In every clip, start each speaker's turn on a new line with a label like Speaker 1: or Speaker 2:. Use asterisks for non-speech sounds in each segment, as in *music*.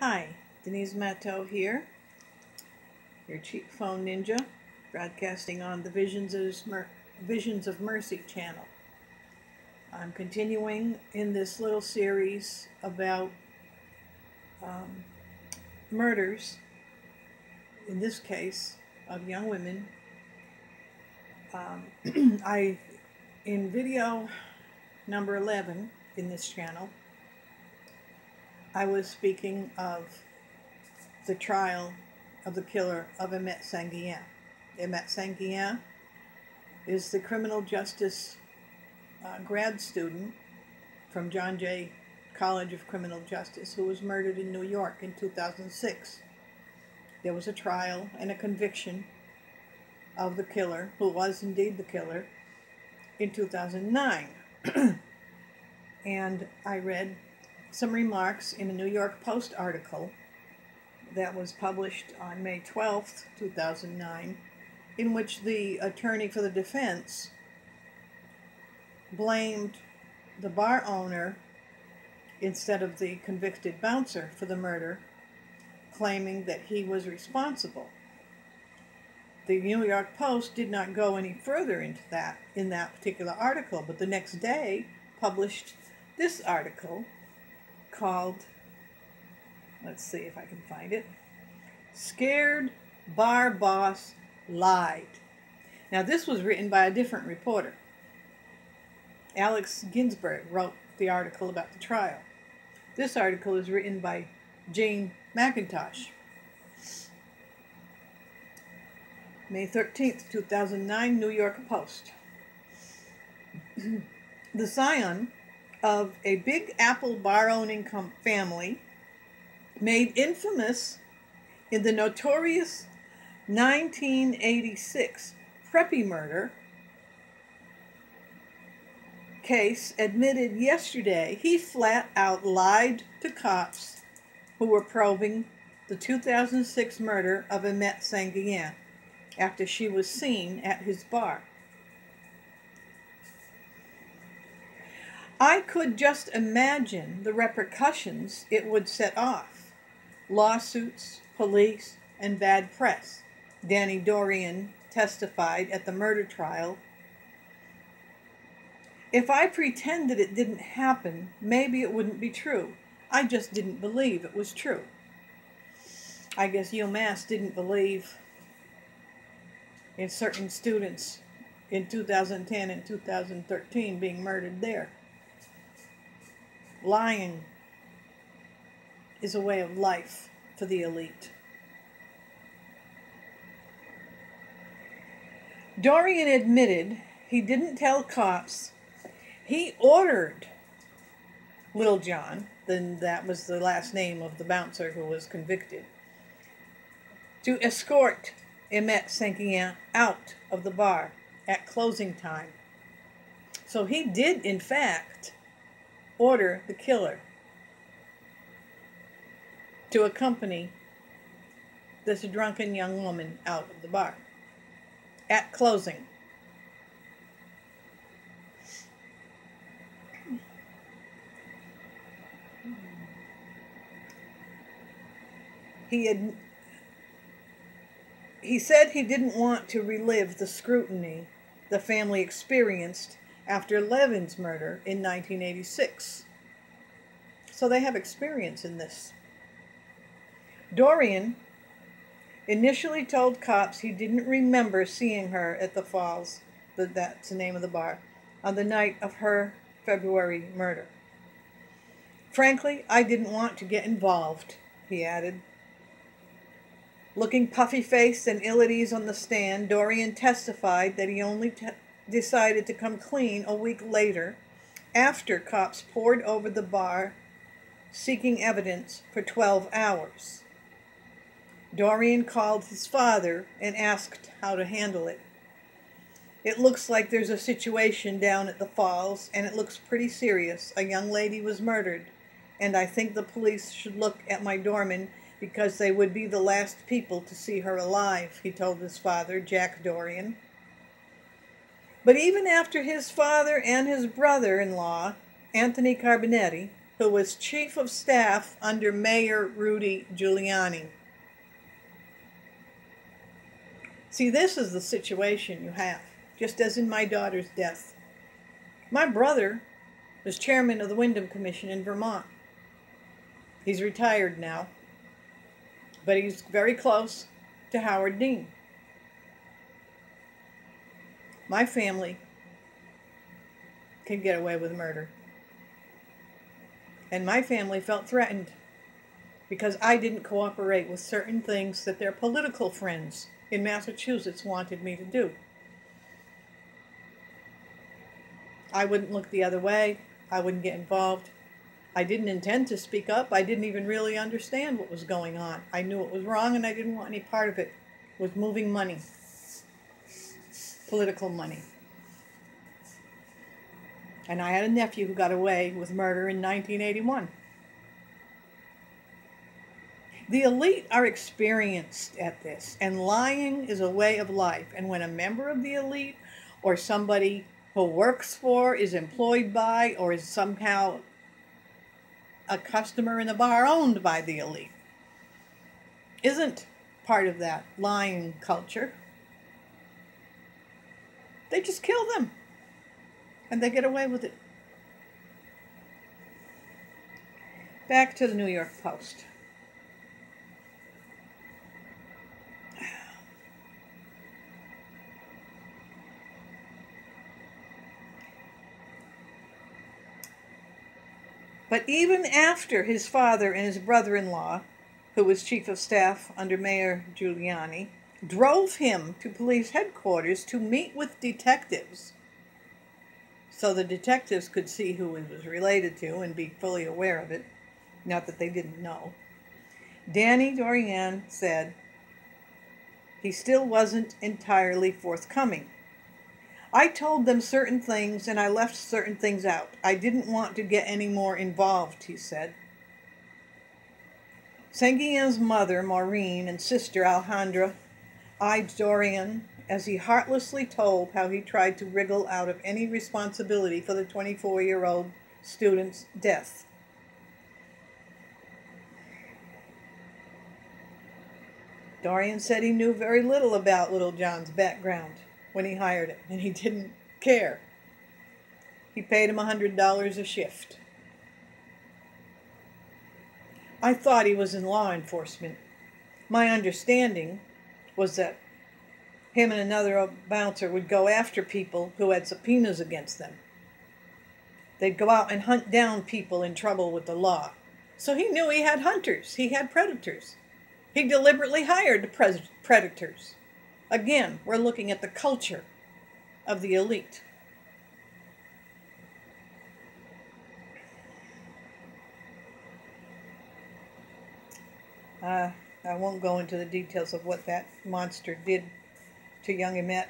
Speaker 1: Hi, Denise Matteau here, your cheap phone ninja, broadcasting on the Visions of, Visions of Mercy channel. I'm continuing in this little series about um, murders, in this case, of young women. Um, *clears throat* I, in video number 11 in this channel, I was speaking of the trial of the killer of Imette St. Guillen. Emmett Sanguien is the criminal justice uh, grad student from John Jay College of Criminal Justice who was murdered in New York in 2006. There was a trial and a conviction of the killer, who was indeed the killer, in 2009. *clears throat* and I read some remarks in a New York Post article that was published on May 12th, 2009, in which the attorney for the defense blamed the bar owner instead of the convicted bouncer for the murder, claiming that he was responsible. The New York Post did not go any further into that in that particular article, but the next day published this article called, let's see if I can find it, Scared Bar Boss Lied. Now, this was written by a different reporter. Alex Ginsberg wrote the article about the trial. This article is written by Jane McIntosh. May 13th, 2009, New York Post. *clears throat* the scion of a Big Apple bar owning family made infamous in the notorious 1986 Preppy murder case admitted yesterday he flat out lied to cops who were probing the 2006 murder of Imette St. Guillen after she was seen at his bar. I could just imagine the repercussions it would set off lawsuits, police, and bad press. Danny Dorrian testified at the murder trial. If I pretended it didn't happen, maybe it wouldn't be true. I just didn't believe it was true. I guess UMass didn't believe in certain students in 2010 and 2013 being murdered there. Lying is a way of life for the elite. Dorrian admitted he didn't tell cops. He ordered Littlejohn, then that was the last name of the bouncer who was convicted, to escort Imette St. Guillen out of the bar at closing time. So he did, in fact, order the killer to accompany this drunken young woman out of the bar at closing. He had he said he didn't want to relive the scrutiny the family experienced after Levin's murder in 1986. So they have experience in this. Dorrian initially told cops he didn't remember seeing her at the falls, that's the name of the bar, on the night of her February murder. Frankly, I didn't want to get involved, he added. Looking puffy faced and ill at ease on the stand, Dorrian testified that he only decided to come clean a week later after cops pored over the bar seeking evidence for 12 hours. Dorrian called his father and asked how to handle it. It looks like there's a situation down at the falls, and it looks pretty serious. A young lady was murdered, and I think the police should look at my doorman because they would be the last people to see her alive, he told his father, Jack Dorrian. But even after his father and his brother in law, Anthony Carbonetti, who was chief of staff under Mayor Rudy Giuliani. See, this is the situation you have, just as in my daughter's death. My brother was chairman of the Windham Commission in Vermont. He's retired now, but he's very close to Howard Dean. My family can get away with murder. And my family felt threatened because I didn't cooperate with certain things that their political friends in Massachusetts wanted me to do. I wouldn't look the other way. I wouldn't get involved. I didn't intend to speak up. I didn't even really understand what was going on. I knew it was wrong and I didn't want any part of it. It was moving money, political money. And I had a nephew who got away with murder in 1981. The elite are experienced at this, and lying is a way of life. And when a member of the elite or somebody who works for, is employed by, or is somehow a customer in a bar owned by the elite, isn't part of that lying culture, they just kill them and they get away with it. Back to the New York Post. But even after his father and his brother in law, who was chief of staff under Mayor Giuliani, drove him to police headquarters to meet with detectives so the detectives could see who he was related to and be fully aware of it. Not that they didn't know. Danny Dorrian said he still wasn't entirely forthcoming. I told them certain things and I left certain things out. I didn't want to get any more involved, he said. St. Guillen's mother, Maureen, and sister, Alejandra, eyed Dorrian as he heartlessly told how he tried to wriggle out of any responsibility for the 24 year old student's death. Dorrian said he knew very little about Littlejohn's background when he hired him, and he didn't care. He paid him a $100 a shift. I thought he was in law enforcement. My understanding was that him and another bouncer would go after people who had subpoenas against them. They'd go out and hunt down people in trouble with the law. So he knew he had hunters, he had predators. He deliberately hired predators. Again, we're looking at the culture of the elite. Uh, I won't go into the details of what that monster did to young Imette.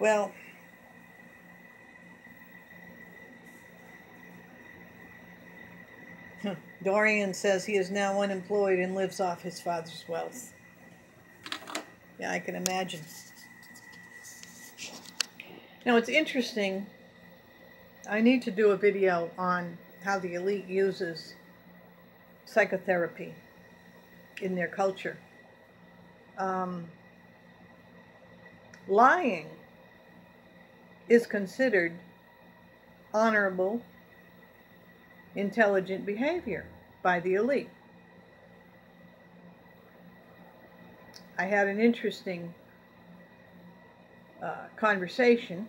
Speaker 1: Well, Dorrian says he is now unemployed and lives off his father's wealth. Yeah, I can imagine. Now, it's interesting. I need to do a video on how the elite uses psychotherapy in their culture. Um, lying is considered honorable, intelligent behavior by the elite. I had an interesting uh, conversation,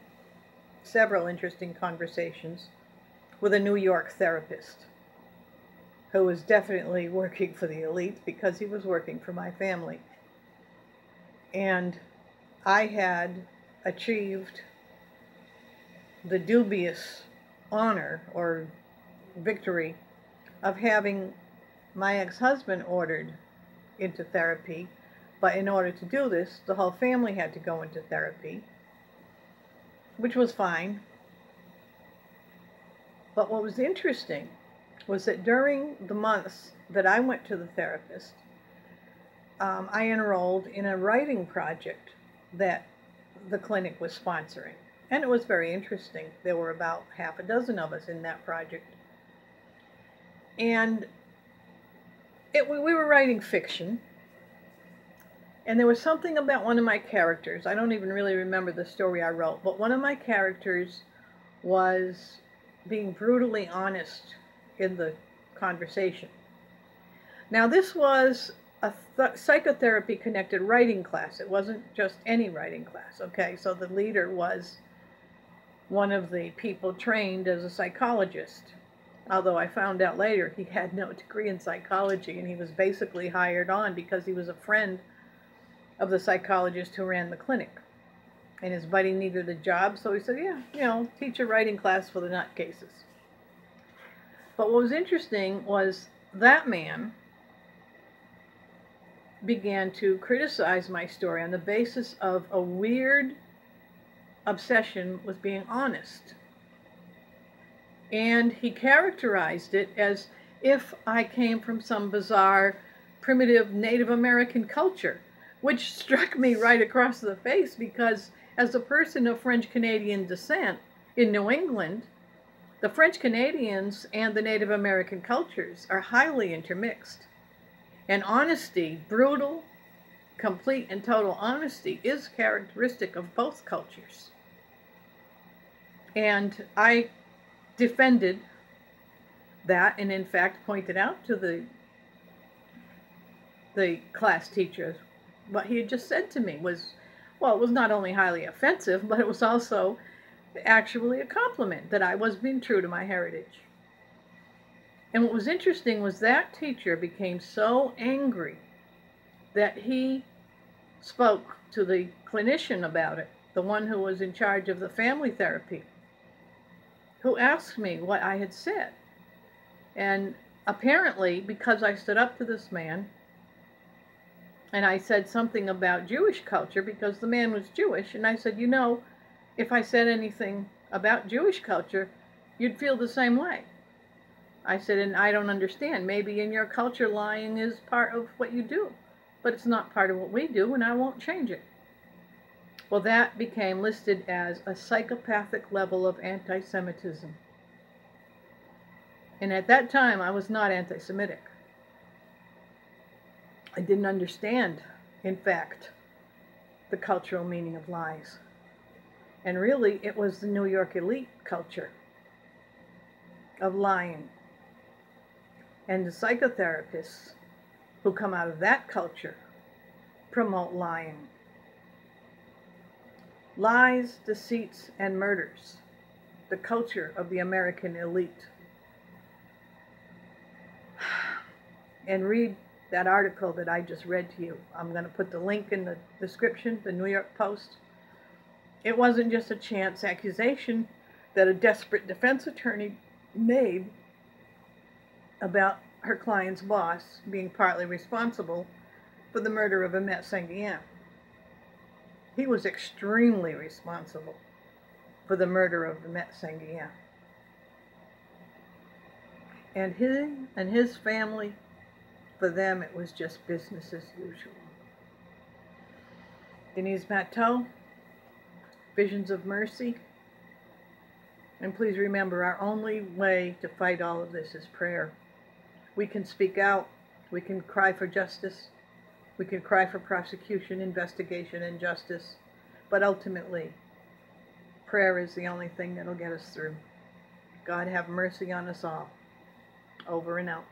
Speaker 1: several interesting conversations, with a New York therapist who was definitely working for the elite because he was working for my family. And I had achieved the dubious honor or victory of having my ex-husband ordered into therapy, but in order to do this, the whole family had to go into therapy, which was fine. But what was interesting was that during the months that I went to the therapist, um, I enrolled in a writing project that the clinic was sponsoring. And it was very interesting. There were about half a dozen of us in that project. And it, we were writing fiction. And there was something about one of my characters. I don't even really remember the story I wrote, but one of my characters was being brutally honest in the conversation. Now, this was a th- psychotherapy connected writing class. It wasn't just any writing class, okay? So the leader was one of the people trained as a psychologist. Although I found out later he had no degree in psychology and he was basically hired on because he was a friend of the psychologist who ran the clinic. And his buddy needed a job, so he said, Yeah, you know, teach a writing class for the nutcases. But what was interesting was that man began to criticize my story on the basis of a weird obsession with being honest. And he characterized it as if I came from some bizarre, primitive Native American culture, which struck me right across the face because, as a person of French Canadian descent in New England, the French Canadians and the Native American cultures are highly intermixed. And honesty, brutal, complete, and total honesty, is characteristic of both cultures. And I defended that and in fact pointed out to the the class teacher what he had just said to me was well it was not only highly offensive but it was also actually a compliment that I was being true to my heritage. And what was interesting was that teacher became so angry that he spoke to the clinician about it, the one who was in charge of the family therapy, who asked me what I had said. And apparently, because I stood up to this man and I said something about Jewish culture, because the man was Jewish, and I said, you know, if I said anything about Jewish culture, you'd feel the same way. I said, and I don't understand. Maybe in your culture, lying is part of what you do, but it's not part of what we do, and I won't change it. Well, that became listed as a psychopathic level of anti Semitism. And at that time, I was not anti Semitic. I didn't understand, in fact, the cultural meaning of lies. And really, it was the New York elite culture of lying and the psychotherapists who come out of that culture promote lying. Lies, deceits, and murders, the culture of the American elite. *sighs* And read that article that I just read to you. I'm going to put the link in the description, the New York Post. It wasn't just a chance accusation that a desperate defense attorney made about her client's boss being partly responsible for the murder of Imette St. Guillen. He was extremely responsible for the murder of Imette St. Guillen. And he and his family, for them, it was just business as usual. Denise Matteau, Visions of Mercy. And please remember, our only way to fight all of this is prayer. We can speak out. We can cry for justice. We can cry for prosecution, investigation, and justice. But ultimately, prayer is the only thing that'll get us through. God have mercy on us all. Over and out.